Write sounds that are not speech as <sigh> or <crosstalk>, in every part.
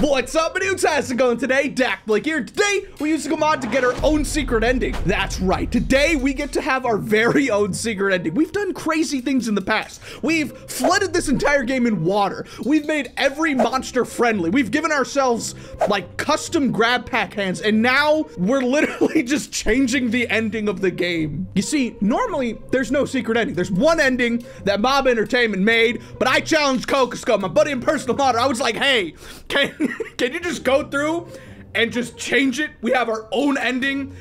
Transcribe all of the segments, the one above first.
What's up, Fantastic going today? Dak Blake here. Today, we're using a mod to get our own secret ending. That's right. Today, we get to have our very own secret ending. We've done crazy things in the past. We've flooded this entire game in water. We've made every monster friendly. We've given ourselves, like, custom grab pack hands, and now we're literally <laughs> just changing the ending of the game. You see, normally, there's no secret ending. There's one ending that Mob Entertainment made, but I challenged Kokosko, my buddy and personal modder. I was like, hey, can <laughs> Can you just go through and just change it? We have our own ending.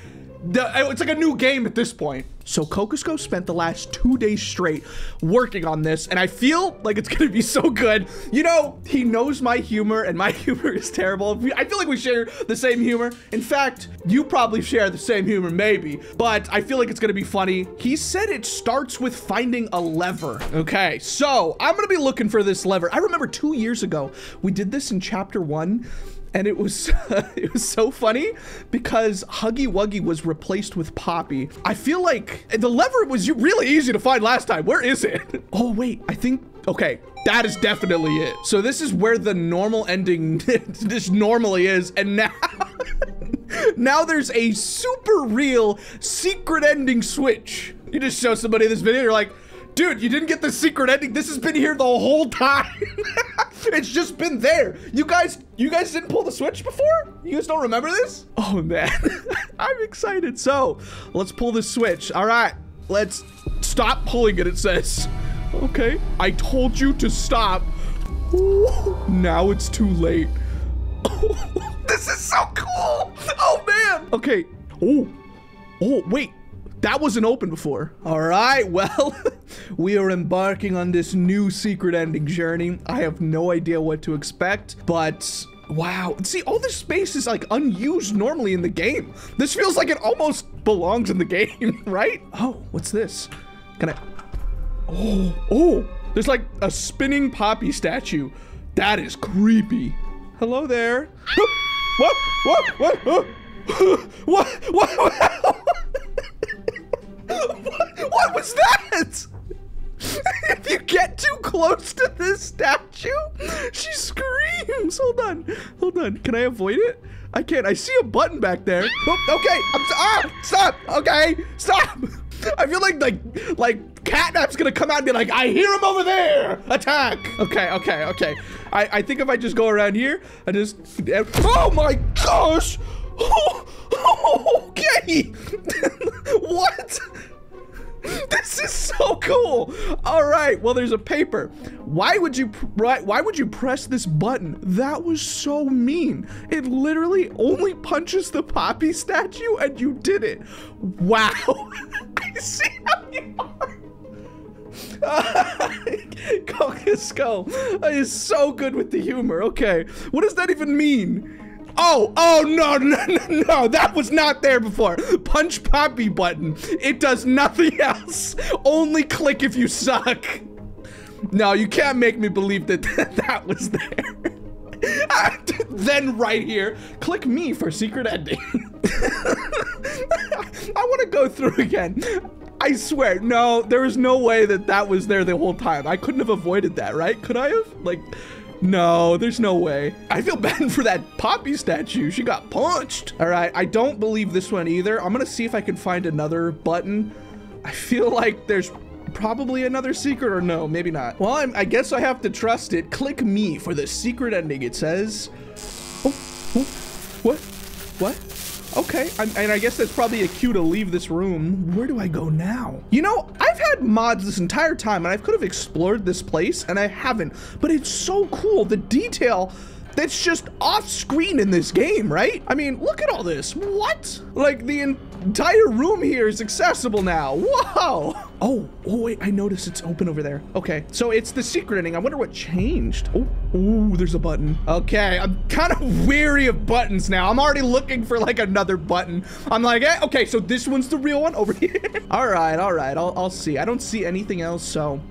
The, it's like a new game at this point. So Kokosko spent the last two days straight working on this, and I feel like it's gonna be so good. You know, he knows my humor, and my <laughs> humor is terrible. I feel like we share the same humor. In fact, you probably share the same humor, maybe, but I feel like it's gonna be funny. He said it starts with finding a lever. Okay, so I'm gonna be looking for this lever. I remember two years ago, we did this in chapter one, and it was <laughs> it was so funny because Huggy Wuggy was replaced with Poppy. I feel like the lever was really easy to find last time. Where is it? <laughs> Oh wait, I think okay, that is definitely it. So this is where the normal ending <laughs> this normally is, and now now there's a super real secret ending switch. You just show somebody this video, you're like, dude, you didn't get the secret ending. This has been here the whole time. <laughs> it's just been there. You guys, you guys didn't pull the switch before? You guys don't remember this? Oh man, <laughs> I'm excited. So let's pull the switch. All right, let's stop pulling it, it says. Okay, I told you to stop. Ooh, now it's too late. <laughs> this is so cool. Oh man. Okay. Oh, oh, wait. That wasn't open before. All right, well, we are embarking on this new secret ending journey. I have no idea what to expect, but wow. See, all this space is like unused normally in the game. This feels like it almost belongs in the <laughs> game, right? Oh, what's this? Can I? Oh, oh, there's like a spinning poppy statue. That is creepy. Hello there. <gasps> What? What? What? What? What? <laughs> What? what? <laughs> what, was that? <laughs> if you get too close to this statue, she screams. Hold on, hold on. Can I avoid it? I can't. I see a button back there. Oh, okay. I'm ah, stop. Okay, stop. <laughs> I feel like like like catnap's gonna come out and be like, I hear him over there. Attack. Okay, okay, okay. I I think if I just go around here, I just. Oh my gosh. Oh, <laughs> okay. So <laughs> oh, cool. All right. Well, there's a paper. Why would you why would you press this button? That was so mean. It literally only punches the poppy statue and you did it. Wow. <laughs> I see how you are. <laughs> Kokosko is so good with the humor. Okay. What does that even mean? Oh, oh, no, <laughs> no, no, no, that was not there before. Punch Poppy button. It does nothing <laughs> else. Only click if you suck. No, you can't make me believe that <laughs> that was there. then right here, click me for secret ending. I want to go through again. I swear, no, there was no way that that was there the whole time. I couldn't have avoided that, right? Could I have? Like, no, there's no way. I feel <laughs> bad for that Poppy statue. She got punched. All right, I don't believe this one either. I'm gonna see if I can find another button. I feel <laughs> like there's probably another secret or no, maybe not. Well, I'm, i guess I have to trust it. Click me for the secret ending. It says, oh, oh what, what? Okay, I'm, and I guess that's probably a cue to leave this room. Where do I go now? You know, I've had mods this entire time and I could have explored this place and I haven't, but it's so cool. The detail that's just off screen in this game, right? I mean, look at all this. What? Like the entire room here is accessible now. Whoa. Oh, oh wait, I noticed it's open over there. Okay, so it's the secret ending. I wonder what changed. Oh, oh, there's a button. Okay, I'm kind of weary of buttons now. I'm already looking for like another button. I'm like, eh, okay, so this one's the real one over here. all right, all right, I'll, I'll see. I don't see anything else, so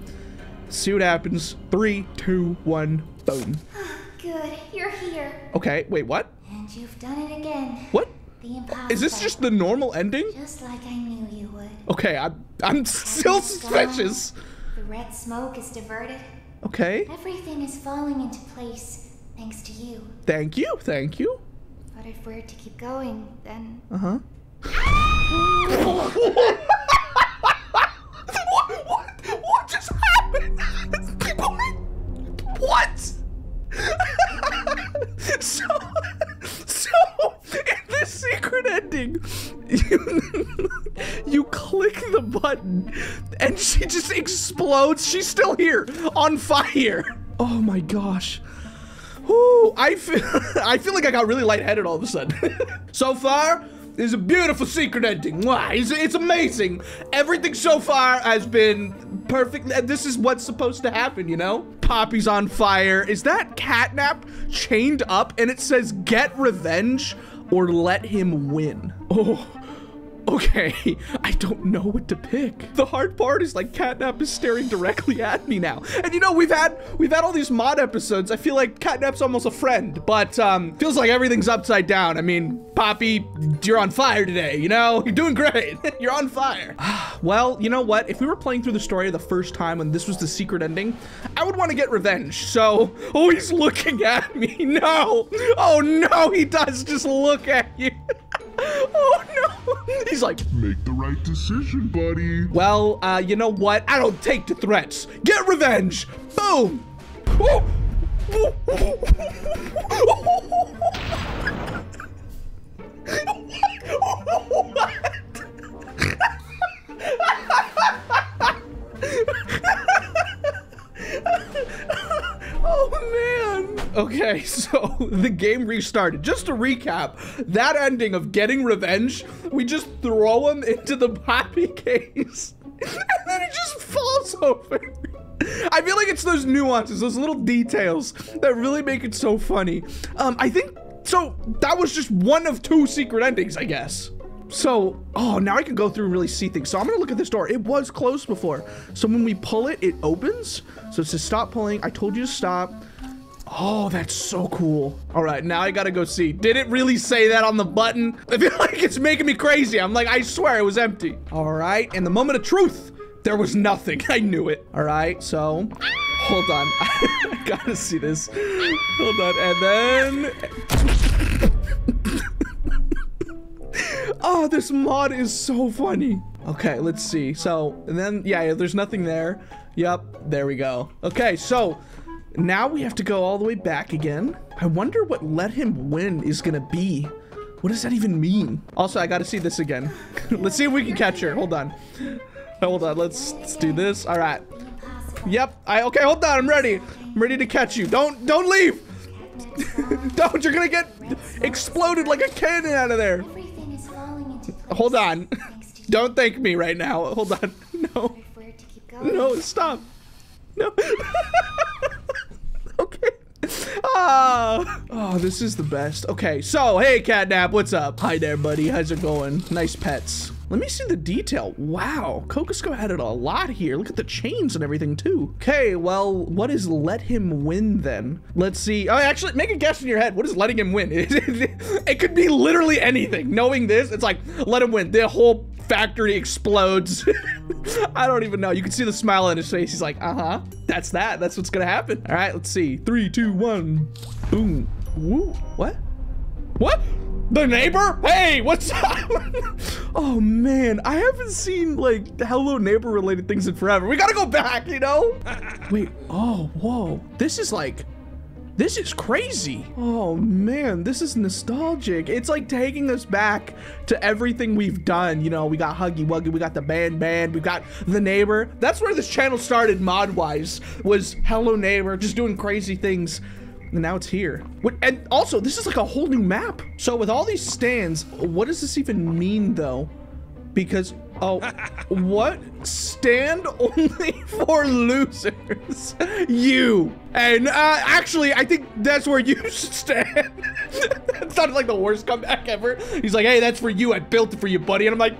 see what happens. Three, two, one, boom. Good, you're here. Okay, wait, what? And you've done it again. What? Is this just the normal ending? Just like I knew you would. Okay, I'm, I'm still suspicious. The red smoke is diverted. Okay. Everything is falling into place. thanks to you. Thank you, thank you. But if we're to keep going, then Uh-huh. what, <laughs> <laughs> ending, <laughs> you, click the button and she just explodes. She's still here, on fire. Oh my gosh. Ooh, I feel <laughs> I feel like I got really lightheaded all of a sudden. <laughs> so far, is a beautiful secret ending. Wow, it's, it's amazing. Everything so far has been perfect. This is what's supposed to happen, you know? Poppy's on fire. Is that catnap chained up and it says get revenge or let him win? Oh. Okay, <laughs> I don't know what to pick. The hard part is like Catnap is staring directly <laughs> at me now. And you know, we've had we've had all these mod episodes. I feel like Catnap's almost a friend, but um feels like everything's upside down. I mean, Poppy, you're on fire today, you know? <laughs> You're doing great. you're on fire. <sighs> well, you know what? If we were playing through the story the first time when this was the secret ending, I would want to get revenge. So, oh, he's looking at me. No. Oh no, he does just look at you. <laughs> oh no. He's like, Make the right decision, buddy. well, uh, you know what? I don't take to threats. Get revenge. Boom. Oh. <laughs> Okay, <laughs> so the game restarted. Just to recap, that ending of getting revenge, we just throw him into the poppy <laughs> case, and then he just falls over. I feel like it's those nuances, those little details that really make it so funny. Um, I think so. That was just one of two secret endings, I guess. So, oh, now I can go through and really see things. So I'm gonna look at this door. It was closed before. So when we pull it, it opens. So it says stop pulling. I told you to stop. Oh, that's so cool. All right, now I gotta go see. Did it really say that on the button? <laughs> I feel like it's making me crazy. I'm like, I swear it was empty. All right, and the moment of truth, there was nothing. <laughs> I knew it. All right, so hold on. <laughs> I gotta see this. Hold on, and then Oh, this mod is so funny. Okay, let's see. So, and then, yeah, there's nothing there. Yep, there we go. Okay, so now we have to go all the way back again. I wonder what let him win is gonna be. What does that even mean? Also, I gotta see this again. <laughs> let's see if we can catch her. Hold on. Hold on, let's, let's do this. All right. Yep, I, okay, hold on, I'm ready. I'm ready to catch you. Don't, don't leave. <laughs> don't, you're gonna get exploded like a cannon out of there. everything is falling into place. Hold on. Thanks to <laughs> you. Don't thank me right now. Hold on. No. If we're to keep going, No, stop. No. Ah. Oh, this is the best. Okay, so, hey, Catnap, what's up? Hi there, buddy. How's it going? Nice pets. Let me see the detail. Wow, Kokosko added a lot here. Look at the chains and everything, too. Okay, well, what is let him win, then? Let's see. Oh, actually, make a guess in your head. What is letting him win? <laughs> it could be literally anything. Knowing this, it's like, let him win. The whole factory explodes. <laughs> I don't even know. You can see the smile on his face. He's like, uh-huh. That's that. That's what's gonna happen. All right, let's see. Three, two, one. Boom. Woo. What? What? The neighbor? Hey, what's <laughs> up? oh man, I haven't seen like hello neighbor related things in forever. We gotta go back, you know? <laughs> Wait, oh, whoa. This is like this is crazy. Oh man, this is nostalgic. It's like taking us back to everything we've done. You know, we got Huggy Wuggy, we got the Banban, we got the neighbor. That's where this channel started mod wise, was Hello Neighbor, just doing crazy things. And now it's here. And also, this is like a whole new map. So with all these stands, what does this even mean though? Because, oh, what? Stand only <laughs> for losers. You. And uh, actually, I think that's where you should <laughs> stand. that sounded like the worst comeback ever. He's like, hey, that's for you. I built it for you, buddy. And I'm like,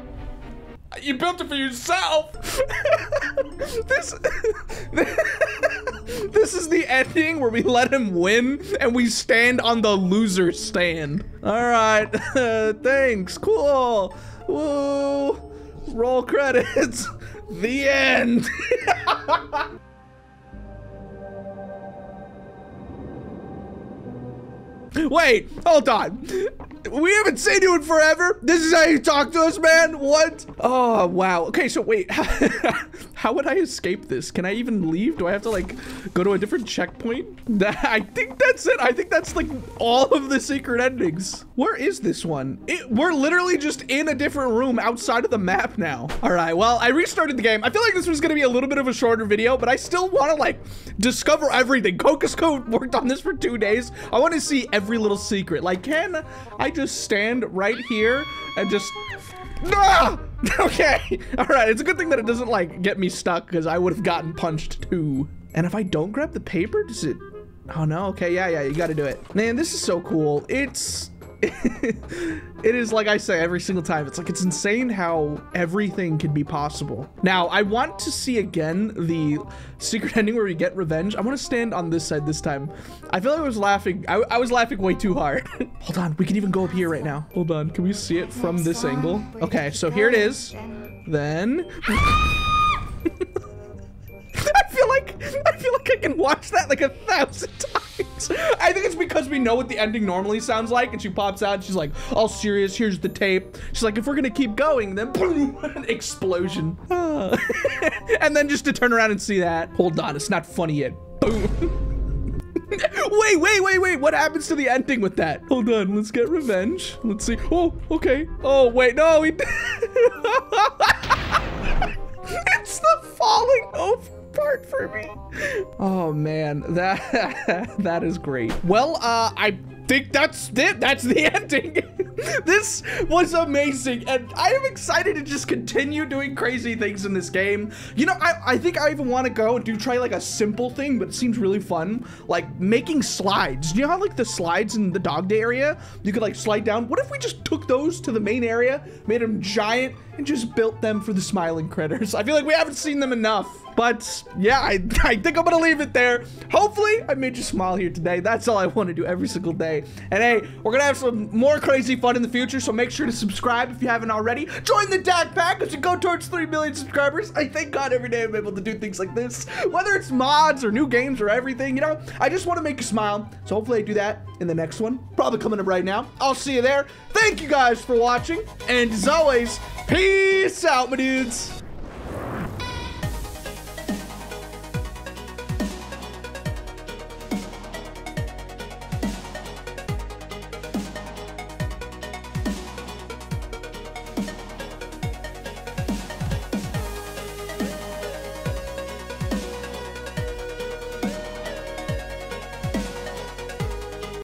you built it for yourself. <laughs> this, this is the ending where we let him win and we stand on the loser stand. All right, thanks, cool. Woo, roll credits. <laughs> The end. <laughs> Wait, hold on. We haven't seen you in forever. This is how you talk to us, man. What? Oh, wow. Okay, so wait. <laughs> how would I escape this? Can I even leave? Do I have to like go to a different checkpoint? <laughs> I think that's it. I think that's like all of the secret endings. Where is this one? It, we're literally just in a different room outside of the map now. All right, well, I restarted the game. I feel like this was gonna be a little bit of a shorter video, but I still wanna like discover everything. Kokosko worked on this for two days. I wanna see every little secret. Like, can I just stand right here and just Ah! <laughs> Okay. All right. It's a good thing that it doesn't like get me stuck because I would have gotten punched too. And if I don't grab the paper, does it? Oh no. Okay. Yeah. Yeah. You got to do it. Man, this is so cool. It's. <laughs> it is like I say every single time. It's like it's insane how everything can be possible. Now, I want to see again the secret ending where we get revenge. I want to stand on this side this time. I feel like I was laughing. I, I was laughing way too hard. <laughs> Hold on. We can even go up here right now. Hold on. Can we see it from this angle? Okay. So here it is. Then Then. <laughs> I feel like I feel like I can watch that like a thousand times. <laughs> I think it's because we know what the ending normally sounds like, and she pops out. She's like, "All serious. Here's the tape." She's like, "If we're gonna keep going, then <laughs> boom, an explosion." <laughs> And then just to turn around and see that. Hold on, it's not funny yet. Boom. wait, wait, wait, wait. What happens to the ending with that? Hold on. Let's get revenge. Let's see. Oh, okay. Oh, wait. No. We... it's the falling over part for me. Oh man, that <laughs> that is great. Well, uh, I think that's it. That's the <laughs> ending. <laughs> this was amazing, and I am excited to just continue doing crazy things in this game. You know, I, I think I even want to go and do try like a simple thing, but it seems really fun, like making slides. You know how like the slides in the dog day area, you could like slide down. What if we just took those to the main area, made them giant, and just built them for the smiling critters? I feel like we haven't seen them enough. But yeah, I, <laughs> I think I'm gonna leave it there. Hopefully, I made you smile here today. That's all I want to do every single day. And hey, we're gonna have some more crazy fun in the future, so make sure to subscribe if you haven't already. Join the Dak Pack as we go towards 3 million subscribers. I thank God every day I'm able to do things like this, whether it's mods or new games or everything, you know? I just want to make you smile, so hopefully I do that in the next one. Probably coming up right now. I'll see you there. Thank you guys for watching, and as always, peace out, my dudes.